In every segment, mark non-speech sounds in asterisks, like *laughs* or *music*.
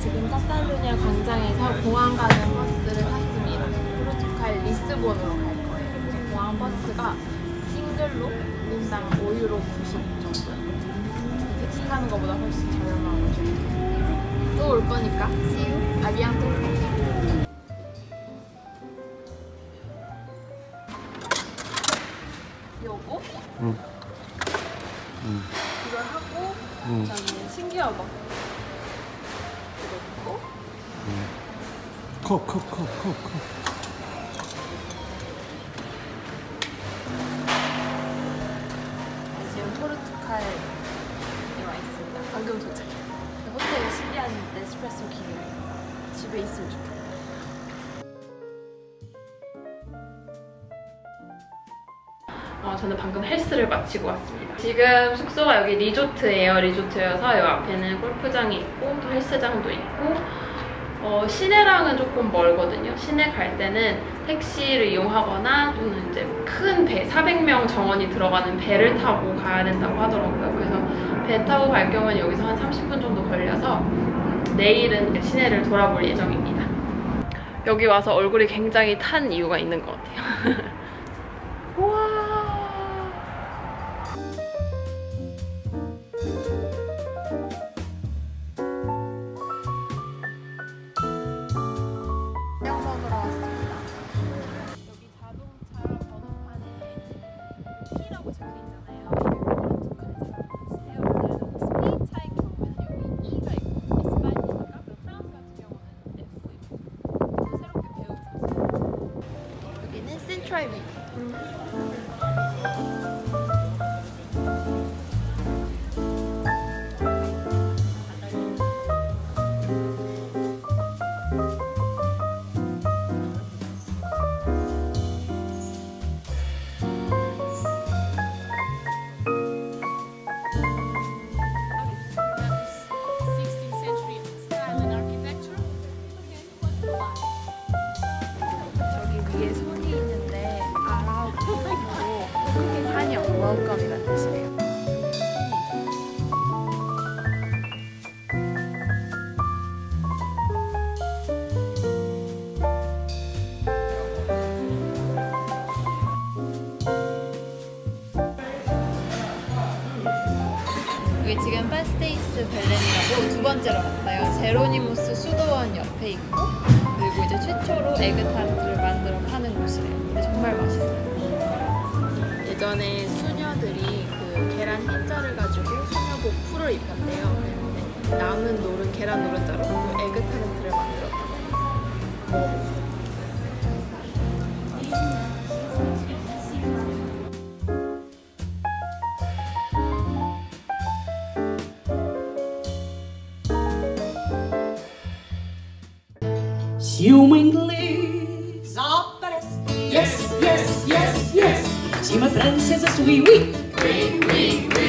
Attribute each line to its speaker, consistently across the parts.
Speaker 1: 지금 카탈루냐 광장에서 공항 가는 버스를 탔습니다. 포르투갈 리스본으로 갈 거예요. 공항 버스가 싱글로 인당 5유로 90 정도. 택시 타는 것보다 훨씬 저렴하고 좋고. 또올 거니까. See you. 아비앙토. 요거?
Speaker 2: 응. 응.
Speaker 1: 이걸 하고 저는 신기하다. 이렇고
Speaker 2: 컵, 컵, 컵, 컵, 컵.
Speaker 1: 지금 포르투갈에 와 있습니다. 방금 도착했어요. 호텔에 신기한 에스프레소 기계가 있어서 집에 있으면 좋겠다.
Speaker 3: 어, 저는 방금 헬스를 마치고 왔습니다. 지금 숙소가 여기 리조트예요. 리조트여서 이 앞에는 골프장이 있고 또 헬스장도 있고 어, 시내랑은 조금 멀거든요. 시내 갈 때는 택시를 이용하거나 또는 이제 큰 배, 400명 정원이 들어가는 배를 타고 가야 된다고 하더라고요. 그래서 배 타고 갈 경우는 여기서 한 30분 정도 걸려서 내일은 시내를 돌아볼 예정입니다. 여기 와서 얼굴이 굉장히 탄 이유가 있는 것 같아요. *laughs*
Speaker 1: 여기 welcome이라는 뜻이에요. 여기 지금 파스테이스 벨렌이라고 두 번째로 왔어요. 제로니무스 수도원 옆에 있고 그리고 이제 최초로 에그타르트를 만들어 파는 곳이래요. 근데 정말 맛있어요. 예전에 풀을 입혔대요. 남은 노른 계란 노른자로 그 에그 타르트를 만들었다고.
Speaker 4: Si o inglês aparece Yes, yes, yes, yes Si uma francesa, oui Oui, oui, oui, oui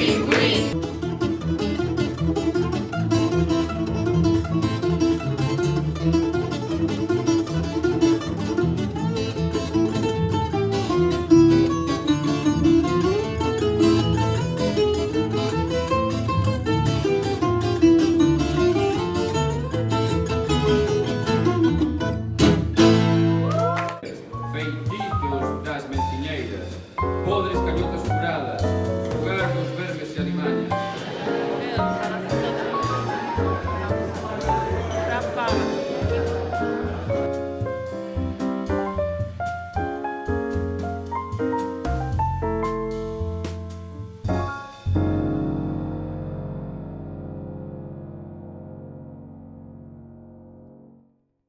Speaker 4: litios das mentiñeiras, podres cañotas curadas, lugar dos vermes e alimañas,